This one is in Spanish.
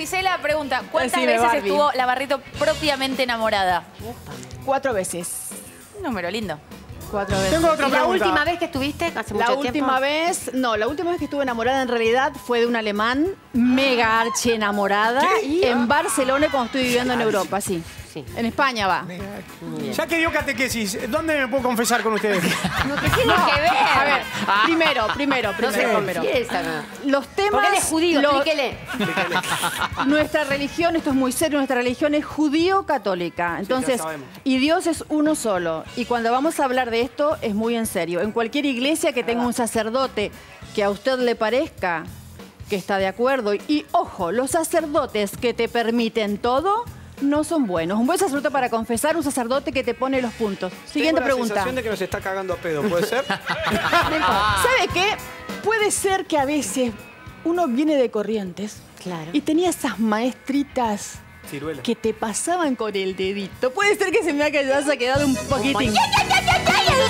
Gisela pregunta, ¿cuántas Decime, veces Barbie. estuvo la Barreto propiamente enamorada? Cuatro veces. Un número lindo. Cuatro veces. Tengo otra ¿Y la pregunta. última vez que estuviste hace mucho La tiempo? última vez, no, la última vez que estuve enamorada en realidad fue de un alemán, mega archi enamorada, en Barcelona cuando estoy viviendo en Europa, sí. Sí. En España va. Ya que dio catequesis, ¿dónde me puedo confesar con ustedes? No te tiene que ver. A ver, primero, primero, no se primero, primero. confiesa. no. Los temas. Porque él es judío, los- explíquele. Nuestra religión, esto es muy serio, nuestra religión es judío-católica. Entonces, y Dios es uno solo. Y cuando vamos a hablar de esto, es muy en serio. En cualquier iglesia que tenga un sacerdote que a usted le parezca que está de acuerdo, y ojo, los sacerdotes que te permiten todo no son buenos. Un buen sacerdote para confesar, un sacerdote que te pone los puntos. Siguiente Tengo la pregunta. sensación de que nos está cagando a pedo, ¿puede ser? ¿Sabe qué? Puede ser que a veces uno viene de Corrientes Claro. y tenía esas maestritas Ciruela. que te pasaban con el dedito. Puede ser que se me haya quedado un poquitín. ¡Ay! ¿Se acuerdan?